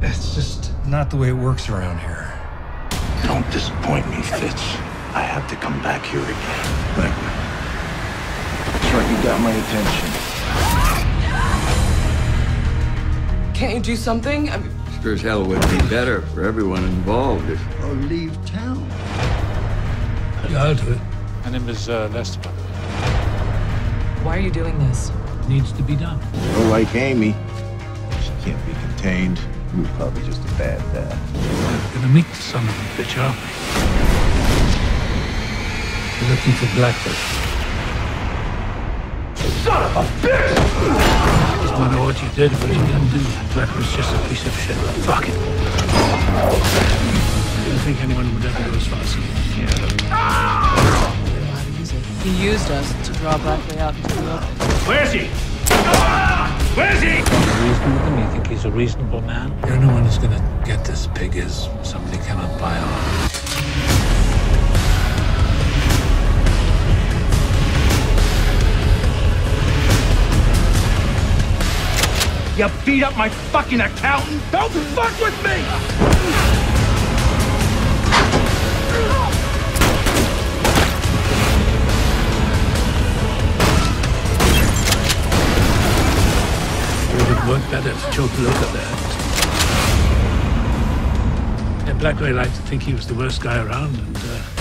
It's just not the way it works around here. Don't disappoint me, Fitz. I have to come back here again. Thank you. Looks like you got my attention. Can't you do something? I mean, Sure as hell would be better for everyone involved if Or leave town. Yeah, I'll do it. My name is uh, Lester. why are you doing this? Needs to be done. You're like Amy. She can't be contained. You were probably just a bad dad. I'm gonna meet the son of a bitch, aren't we? We're looking for Blackway. Son of a bitch! Doesn't matter what you did, what you didn't do. Blackway's just a piece of shit. Fuck it. I didn't think anyone would ever go as far as he He used us to draw Blackway out into the open. Where's he? Ah! Where's he? Reasonable to me. You think he's a reasonable man? The only one who's gonna get this pig is somebody cannot buy on. You beat up my fucking accountant? Don't fuck with me! Work better Joe look at that. And Blackway liked to think he was the worst guy around, and uh,